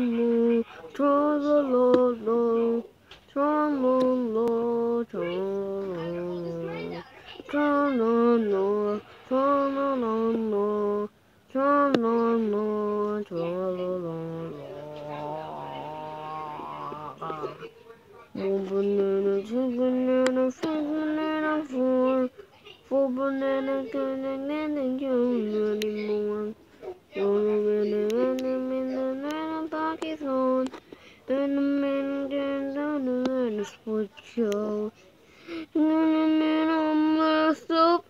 Tromolo, trololo, trololo, trololo, trololo, trololo, trololo, trololo, trololo. One banana, two banana, four banana, four, four banana, two banana, two banana, more. on. And a man gets on the sports show. And a man on myself.